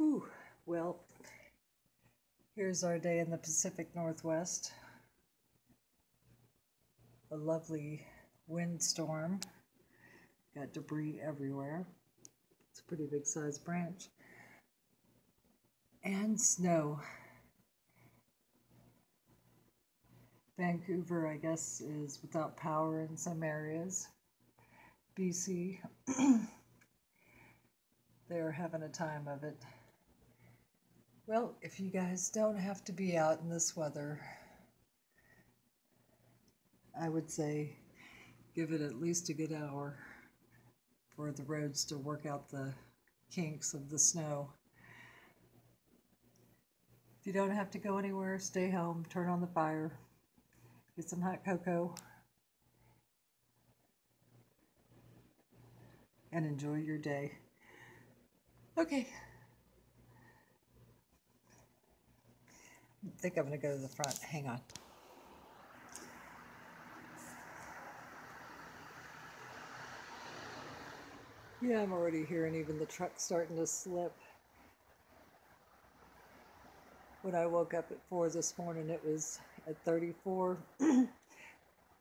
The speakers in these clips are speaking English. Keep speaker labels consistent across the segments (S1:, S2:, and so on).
S1: Whew. Well, here's our day in the Pacific Northwest. A lovely windstorm. Got debris everywhere. It's a pretty big sized branch. And snow. Vancouver, I guess, is without power in some areas. BC, they're having a time of it. Well, if you guys don't have to be out in this weather, I would say give it at least a good hour for the roads to work out the kinks of the snow. If you don't have to go anywhere, stay home, turn on the fire, get some hot cocoa, and enjoy your day. Okay. I think I'm going to go to the front. Hang on. Yeah, I'm already hearing even the truck starting to slip. When I woke up at 4 this morning, it was at 34.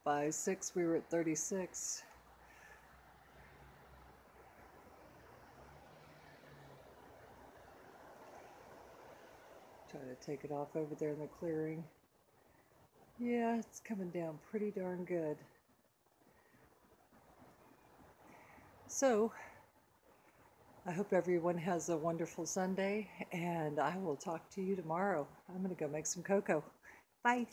S1: By 6, we were at 36. Try to take it off over there in the clearing. Yeah, it's coming down pretty darn good. So, I hope everyone has a wonderful Sunday, and I will talk to you tomorrow. I'm going to go make some cocoa. Bye.